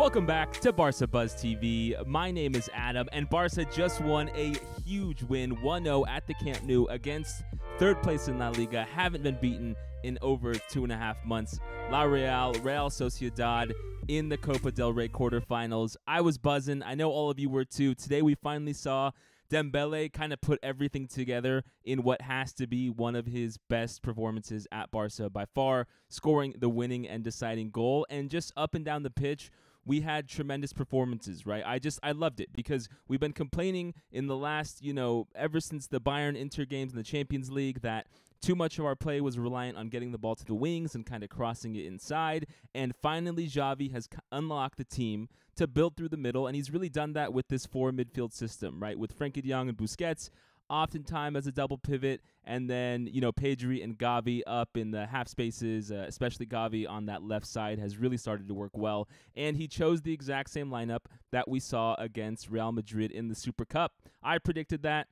Welcome back to Barca Buzz TV. My name is Adam, and Barca just won a huge win 1 0 at the Camp Nou against third place in La Liga. Haven't been beaten in over two and a half months. La Real, Real Sociedad in the Copa del Rey quarterfinals. I was buzzing. I know all of you were too. Today we finally saw Dembele kind of put everything together in what has to be one of his best performances at Barca by far, scoring the winning and deciding goal and just up and down the pitch we had tremendous performances, right? I just I loved it because we've been complaining in the last, you know, ever since the Bayern Inter games in the Champions League that too much of our play was reliant on getting the ball to the wings and kind of crossing it inside. And finally, Xavi has unlocked the team to build through the middle, and he's really done that with this four midfield system, right? With Frenkie de Jong and Busquets oftentimes as a double pivot, and then you know Pedri and Gavi up in the half spaces, uh, especially Gavi on that left side has really started to work well. And he chose the exact same lineup that we saw against Real Madrid in the Super Cup. I predicted that.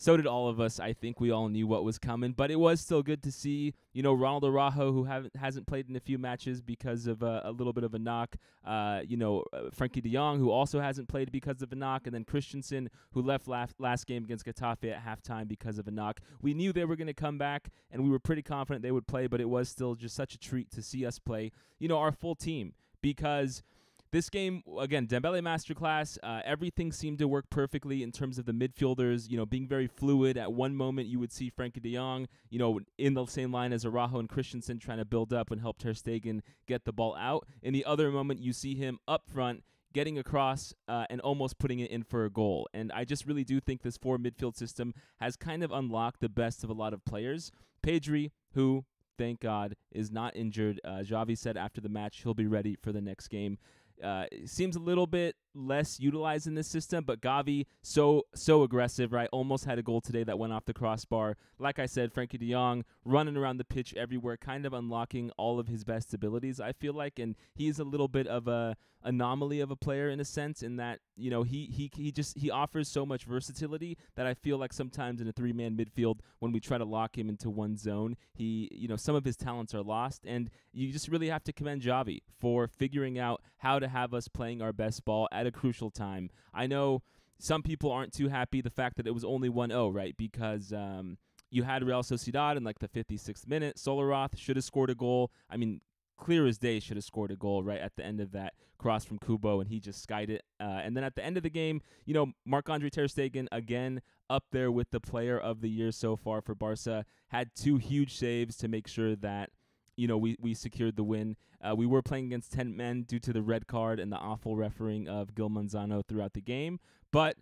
So did all of us. I think we all knew what was coming, but it was still good to see, you know, Ronald Araujo, who haven't hasn't played in a few matches because of a, a little bit of a knock. Uh, you know, uh, Frenkie De Jong, who also hasn't played because of a knock, and then Christensen, who left last, last game against Getafe at halftime because of a knock. We knew they were going to come back, and we were pretty confident they would play, but it was still just such a treat to see us play, you know, our full team because – this game again, Dembele masterclass. Uh, everything seemed to work perfectly in terms of the midfielders. You know, being very fluid. At one moment, you would see Frenkie De Jong, you know, in the same line as Araujo and Christensen, trying to build up and help Ter Stegen get the ball out. In the other moment, you see him up front getting across uh, and almost putting it in for a goal. And I just really do think this four midfield system has kind of unlocked the best of a lot of players. Pedri, who thank God is not injured. Uh, Xavi said after the match he'll be ready for the next game. Uh, seems a little bit less utilized in this system, but Gavi so so aggressive, right? Almost had a goal today that went off the crossbar. Like I said, Frenkie De Jong running around the pitch everywhere, kind of unlocking all of his best abilities. I feel like, and he's a little bit of a anomaly of a player in a sense, in that you know he he he just he offers so much versatility that I feel like sometimes in a three man midfield when we try to lock him into one zone, he you know some of his talents are lost, and you just really have to commend Xavi for figuring out how to have us playing our best ball at a crucial time. I know some people aren't too happy the fact that it was only 1-0, right? Because um, you had Real Sociedad in like the 56th minute. Sørloth should have scored a goal. I mean, clear as day should have scored a goal right at the end of that cross from Kubo, and he just skied it. Uh, and then at the end of the game, you know, Marc-Andre Ter Stegen, again, up there with the player of the year so far for Barca, had two huge saves to make sure that you know, we, we secured the win. Uh, we were playing against 10 men due to the red card and the awful refereeing of Gil Manzano throughout the game. But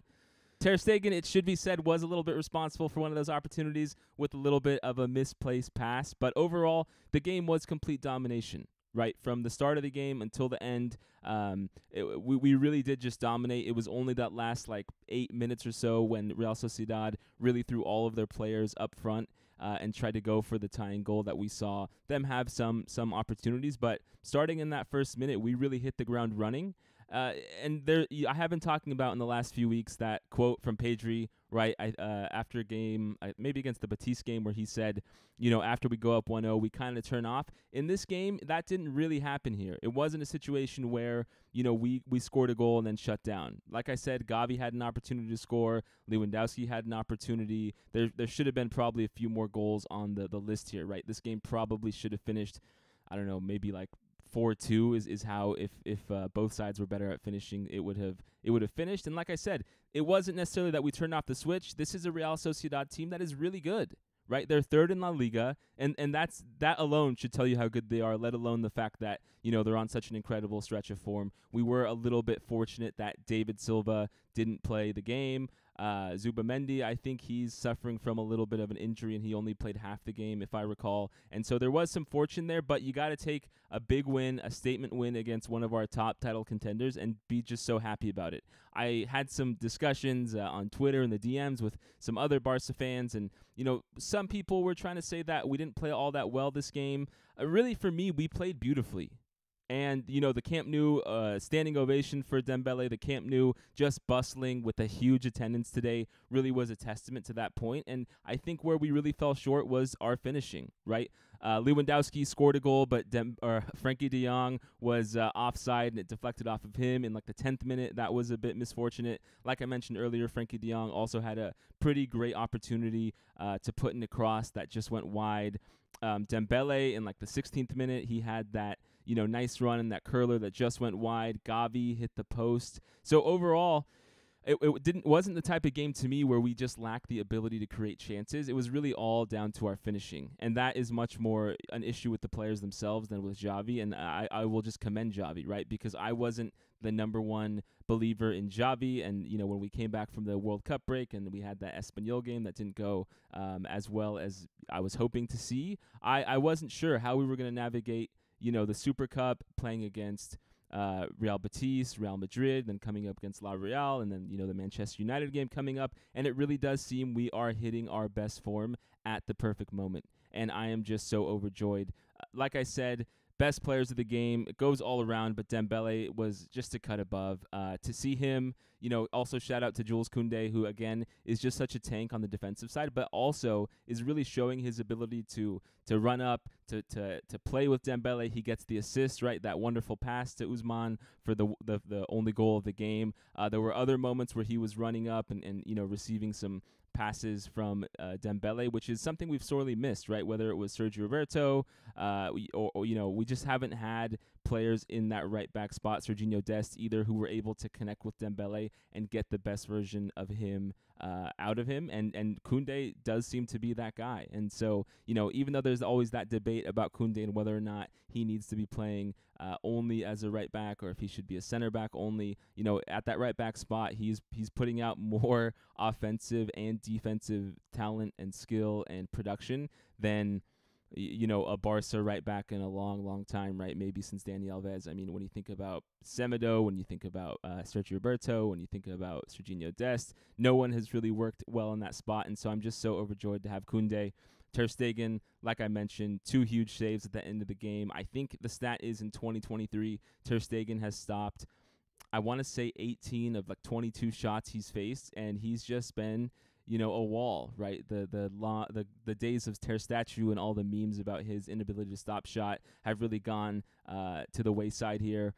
Ter Stegen, it should be said, was a little bit responsible for one of those opportunities with a little bit of a misplaced pass. But overall, the game was complete domination right from the start of the game until the end um, it, we, we really did just dominate it was only that last like eight minutes or so when real sociedad really threw all of their players up front uh, and tried to go for the tying goal that we saw them have some some opportunities. But starting in that first minute, we really hit the ground running. Uh, and there, I have been talking about in the last few weeks that quote from Pedri, right? I, uh, after game, uh, maybe against the Betis game, where he said, you know, after we go up 1-0, we kind of turn off. In this game, that didn't really happen here. It wasn't a situation where you know we we scored a goal and then shut down. Like I said, Gavi had an opportunity to score. Lewandowski had an opportunity. There there should have been probably a few more goals on the the list here, right? This game probably should have finished. I don't know, maybe like four two is, is how if if uh, both sides were better at finishing, it would have it would have finished. And like I said, it wasn't necessarily that we turned off the switch. This is a Real Sociedad team that is really good. Right, they're third in La Liga, and and that's that alone should tell you how good they are. Let alone the fact that you know they're on such an incredible stretch of form. We were a little bit fortunate that David Silva didn't play the game. Uh, Zubimendi, I think he's suffering from a little bit of an injury and he only played half the game, if I recall. And so there was some fortune there, but you got to take a big win, a statement win against one of our top title contenders and be just so happy about it. I had some discussions uh, on Twitter and the DMs with some other Barca fans, and, you know, some people were trying to say that we didn't play all that well this game. Uh, really, for me, we played beautifully. And you know the Camp Nou uh, standing ovation for Dembele. The Camp Nou just bustling with a huge attendance today really was a testament to that point. And I think where we really fell short was our finishing. Right, Uh, Lewandowski scored a goal, but Dem- or Frenkie De Jong was uh, offside and it deflected off of him in like the 10th minute. That was a bit misfortunate. Like I mentioned earlier, Frenkie De Jong also had a pretty great opportunity uh, to put in a cross that just went wide. Um, Dembele in like the 16th minute, he had that you know nice run in that curler that just went wide. Gavi hit the post. So overall, it, it didn't wasn't the type of game to me where we just lacked the ability to create chances. It was really all down to our finishing, and that is much more an issue with the players themselves than with Xavi. And I, I will just commend Xavi, right? Because I wasn't the number one believer in Xavi, and you know when we came back from the World Cup break and we had that Espanyol game that didn't go um, as well as I was hoping to see, I, I wasn't sure how we were going to navigate, you know, the Super Cup playing against uh, Real Betis, Real Madrid, then coming up against La Real, and then you know the Manchester United game coming up. And it really does seem we are hitting our best form at the perfect moment. And I am just so overjoyed. Uh, like I said, best players of the game. It goes all around, but Dembele was just a cut above. Uh, to see him, you know, also shout out to Jules Koundé, who again is just such a tank on the defensive side, but also is really showing his ability to to run up, to to to play with Dembele. He gets the assist, right? That wonderful pass to Ousmane for the the, the only goal of the game. Uh, there were other moments where he was running up and, and you know receiving some passes from uh, Dembele, which is something we've sorely missed, right? Whether it was Sergio Roberto, uh, or, or, you know, we just haven't had players in that right back spot, Serginho Dest either, who were able to connect with Dembele and get the best version of him uh, out of him. And and Koundé does seem to be that guy. And so you know, even though there's always that debate about Koundé and whether or not he needs to be playing uh, only as a right back or if he should be a center back only, you know, at that right back spot, he's he's putting out more offensive and defensive talent and skill and production than you know, a Barca right back in a long, long time, right? Maybe since Dani Alves. I mean, when you think about Semedo, when you think about uh, Sergio Roberto, when you think about Serginho Dest, no one has really worked well in that spot. And so I'm just so overjoyed to have Koundé. Ter Stegen, like I mentioned, two huge saves at the end of the game. I think the stat is in 2023, Ter Stegen has stopped, I want to say 18 of like 22 shots he's faced, and he's just been – you know, a wall, right? The the law, the the days of Ter statue and all the memes about his inability to stop shot have really gone uh, to the wayside here.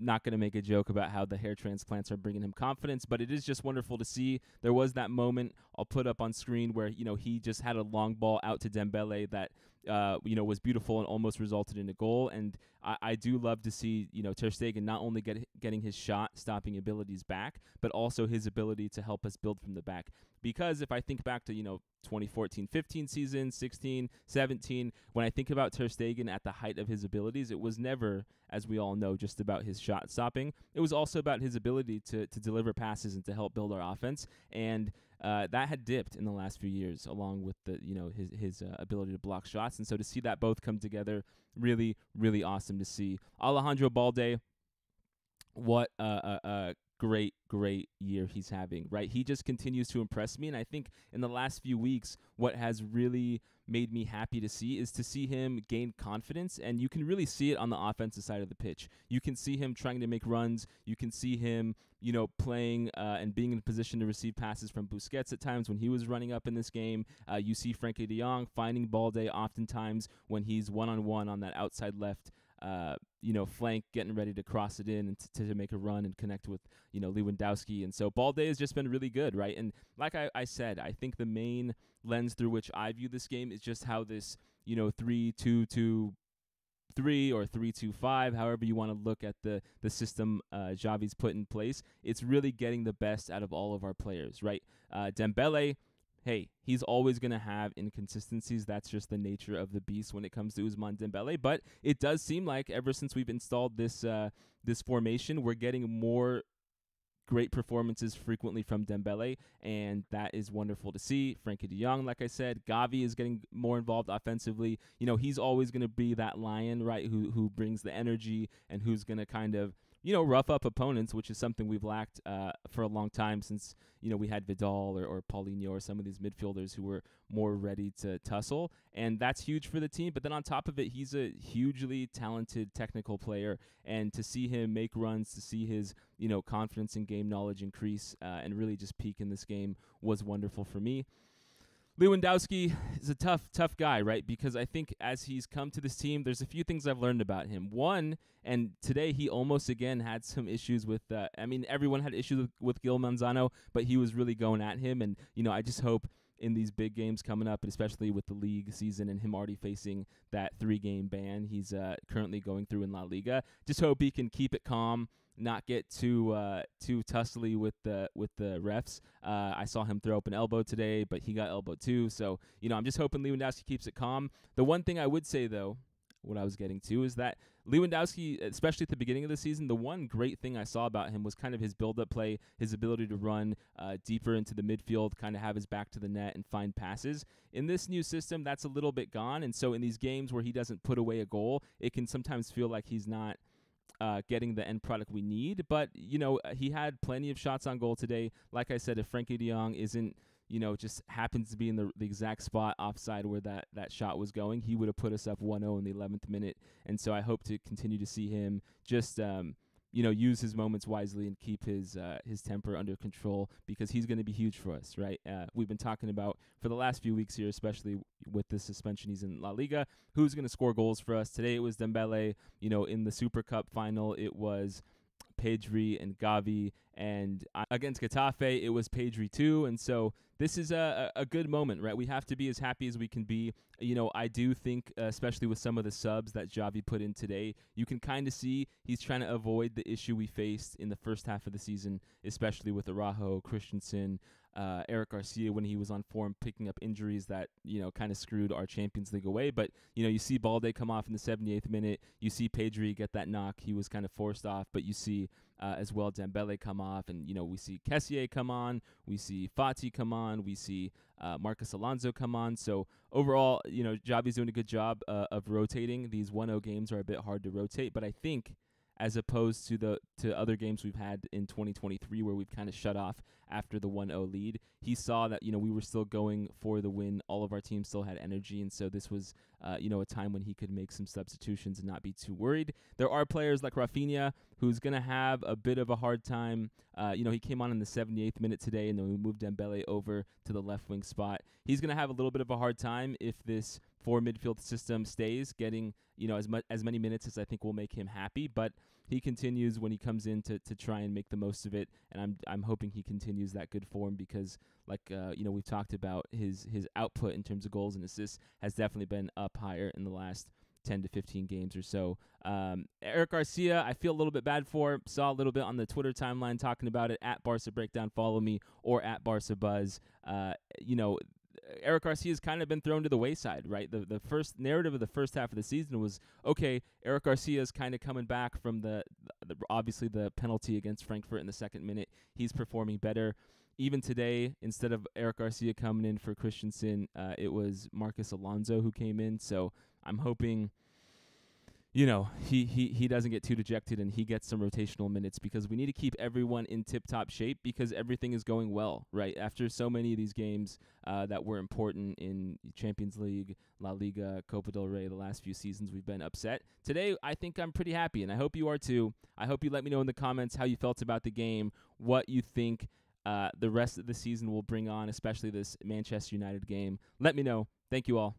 Not going to make a joke about how the hair transplants are bringing him confidence, but it is just wonderful to see. There was that moment I'll put up on screen where you know he just had a long ball out to Dembele that uh, you know, was beautiful and almost resulted in a goal. And I, I do love to see, you know, Ter Stegen not only get, getting his shot stopping abilities back, but also his ability to help us build from the back. Because if I think back to, you know, 2014 15 season, 16, 17, when I think about Ter Stegen at the height of his abilities, it was never, as we all know, just about his shot stopping. It was also about his ability to, to deliver passes and to help build our offense. And uh, that had dipped in the last few years, along with the you know his his uh, ability to block shots, and so to see that both come together, really really awesome to see. Alejandro Balde, what a, a, a great great year he's having, right? He just continues to impress me. And I think in the last few weeks, what has really made me happy to see is to see him gain confidence. And you can really see it on the offensive side of the pitch. You can see him trying to make runs. You can see him, you know, playing uh, and being in a position to receive passes from Busquets at times when he was running up in this game. Uh, you see Frenkie de Jong finding Balde oftentimes when he's one on one on that outside left uh, you know, flank, getting ready to cross it in and t- to make a run and connect with, you know, Lewandowski. And so Balde has just been really good, right? And like I, I said, I think the main lens through which I view this game is just how this, you know, three two two three or three two five, however you want to look at the the system uh, put in place. It's really getting the best out of all of our players, right? Uh, Dembele hey, he's always going to have inconsistencies. That's just the nature of the beast when it comes to Ousmane Dembele. But it does seem like ever since we've installed this uh, this formation, we're getting more great performances frequently from Dembele, and that is wonderful to see. Frenkie de Jong, like I said, Gavi is getting more involved offensively. You know, he's always going to be that lion, right, who who brings the energy and who's going to kind of you know, rough up opponents, which is something we've lacked uh, for a long time since, you know, we had Vidal or, or Paulinho or some of these midfielders who were more ready to tussle. And that's huge for the team. But then on top of it, he's a hugely talented technical player. And to see him make runs, to see his, you know, confidence and game knowledge increase uh, and really just peak in this game was wonderful for me. Lewandowski is a tough, tough guy, right? Because I think as he's come to this team, there's a few things I've learned about him. One, and today he almost again had some issues with. Uh, I mean, everyone had issues with, with Gil Manzano, but he was really going at him, and you know, I just hope in these big games coming up, and especially with the league season and him already facing that three-game ban he's uh, currently going through in La Liga. Just hope he can keep it calm not get too uh, too tussly with the with the refs. Uh, I saw him throw up an elbow today, but he got elbow too. So you know, I'm just hoping Lewandowski keeps it calm. The one thing I would say though, what I was getting to is that Lewandowski, especially at the beginning of the season, the one great thing I saw about him was kind of his build-up play, his ability to run uh, deeper into the midfield, kind of have his back to the net and find passes. In this new system, that's a little bit gone, and so in these games where he doesn't put away a goal, it can sometimes feel like he's not uh, getting the end product we need. But you know, uh, he had plenty of shots on goal today. Like I said, if Frenkie De Jong isn't you know, just happens to be in the, the exact spot offside where that, that shot was going, he would have put us up 1 0 in the 11th minute. And so I hope to continue to see him just, um, you know, use his moments wisely and keep his uh, his temper under control because he's going to be huge for us, right? Uh, we've been talking about for the last few weeks here, especially with the suspension he's in La Liga, who's going to score goals for us. Today it was Dembele. You know, in the Super Cup final, it was Pedri and Gavi, and uh, against Getafe, it was Pedri too. And so this is a, a good moment, right? We have to be as happy as we can be. You know, I do think, uh, especially with some of the subs that Xavi put in today, you can kind of see he's trying to avoid the issue we faced in the first half of the season, especially with Araujo, Christensen, uh, Eric Garcia when he was on form, picking up injuries that you know kind of screwed our Champions League away. But you know, you see Balde come off in the 78th minute. You see Pedri get that knock. He was kind of forced off, but you see uh, as well Dembele come off, and you know we see Kessié come on. We see Fati come on. We see uh, Marcos Alonso come on. So overall, you know, Xavi's doing a good job uh, of rotating. These 1-0 games are a bit hard to rotate, but I think as opposed to the to other games we've had in 2023 where we've kind of shut off after the 1-0 lead. He saw that you know we were still going for the win. All of our teams still had energy, and so this was uh, you know a time when he could make some substitutions and not be too worried. There are players like Raphinha who's going to have a bit of a hard time. Uh, you know he came on in the 78th minute today, and then we moved Dembele over to the left wing spot. He's going to have a little bit of a hard time if this four midfield system stays, getting you know as much as many minutes as I think will make him happy. But he continues when he comes in to, to try and make the most of it, and I'm I'm hoping he continues that good form because like uh, you know we've talked about his his output in terms of goals and assists has definitely been up higher in the last 10 to 15 games or so. Um, Eric Garcia, I feel a little bit bad for. Saw a little bit on the Twitter timeline talking about it at Barca Breakdown. Follow me or at Barca Buzz. Uh, you know, Eric Garcia has kind of been thrown to the wayside, right? The the first narrative of the first half of the season was okay. Eric Garcia is kind of coming back from the, the obviously the penalty against Frankfurt in the second minute. He's performing better. Even today, instead of Eric Garcia coming in for Christensen, uh, it was Marcos Alonso who came in. So I'm hoping you know, he, he, he doesn't get too dejected and he gets some rotational minutes because we need to keep everyone in tip top shape because everything is going well, right? After so many of these games uh, that were important in Champions League, La Liga, Copa del Rey, the last few seasons, we've been upset. Today, I think I'm pretty happy and I hope you are too. I hope you let me know in the comments how you felt about the game, what you think uh, the rest of the season will bring on, especially this Manchester United game. Let me know. Thank you all.